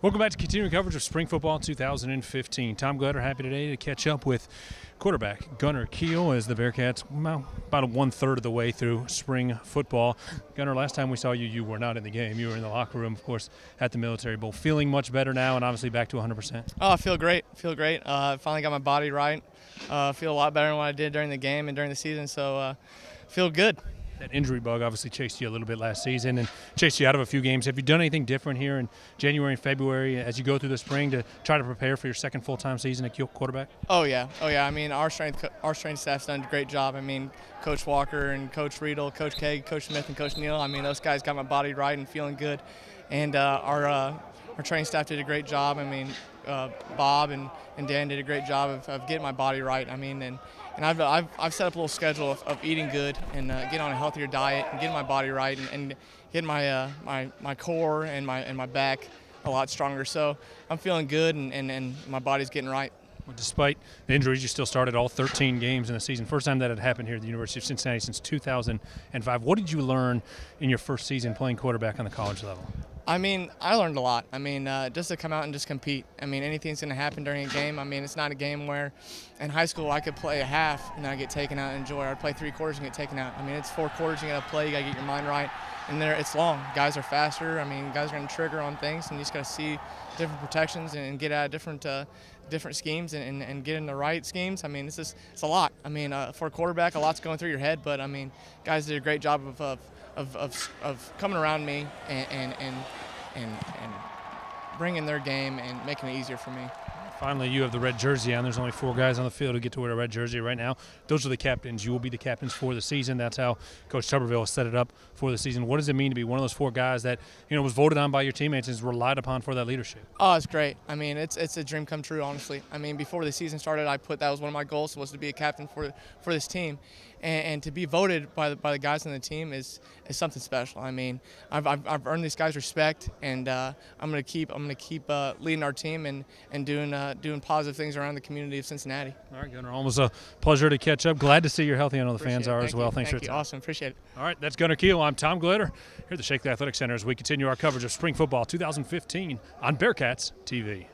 Welcome back to continuing coverage of spring football 2015. Tom Gelehrter happy today to catch up with quarterback Gunner Kiel as the Bearcats about one third of the way through spring football. Gunner, last time we saw you, you were not in the game. You were in the locker room, of course, at the Military Bowl. Feeling much better now, and obviously back to 100%. Oh, I feel great. feel great. Uh, finally got my body right. Uh, feel a lot better than what I did during the game and during the season. So, uh, feel good that injury bug obviously chased you a little bit last season and chased you out of a few games. Have you done anything different here in January and February as you go through the spring to try to prepare for your second full-time season at quarterback? Oh yeah, oh yeah. I mean, our strength our strength staff's done a great job. I mean, Coach Walker and Coach Riedel, Coach Keg, Coach Smith, and Coach Neal. I mean, those guys got my body right and feeling good, and uh, our uh, our training staff did a great job. I mean, uh, Bob and, and Dan did a great job of, of getting my body right. I mean, and and I've, I've, I've set up a little schedule of, of eating good and uh, getting on a healthier diet and getting my body right and, and getting my, uh, my, my core and my, and my back a lot stronger. So I'm feeling good and, and, and my body's getting right. Despite the injuries, you still started all 13 games in the season. First time that had happened here at the University of Cincinnati since 2005. What did you learn in your first season playing quarterback on the college level? I mean, I learned a lot. I mean, uh, just to come out and just compete. I mean, anything's going to happen during a game. I mean, it's not a game where in high school I could play a half and I get taken out and enjoy. I'd play three quarters and get taken out. I mean, it's four quarters you got to play. You got to get your mind right. And there, it's long. Guys are faster. I mean, guys are going to trigger on things, and you just got to see different protections and, get out of different uh, different schemes and, and, and, get in the right schemes. I mean, it's just it's a lot. I mean, uh, for a quarterback, a lot's going through your head. But I mean, guys did a great job of of, of, of, of coming around me and, and, and and, and bringing their game and making it easier for me. Finally, you have the red jersey on. There's only four guys on the field who get to wear a red jersey right now. Those are the captains. You will be the captains for the season. That's how Coach Tuberville set it up for the season. What does it mean to be one of those four guys that you know was voted on by your teammates and is relied upon for that leadership? Oh, it's great. I mean, it's it's a dream come true. Honestly, I mean, before the season started, I put that was one of my goals was to be a captain for for this team, and, and to be voted by the by the guys on the team is is something special. I mean, I've, I've, I've earned these guys respect, and uh, I'm gonna keep I'm gonna keep uh, leading our team and and doing uh, doing positive things around the community of Cincinnati. All right, Gunner, almost a pleasure to catch up. Glad to see you're healthy. I know the appreciate fans are as well. You. Thanks Thank for your time. Awesome, appreciate it. All right, that's Gunner Kiel. I'm Tom Gelehrter here at the Sheakley Athletic Center as we continue our coverage of spring football 2015 on Bearcats TV.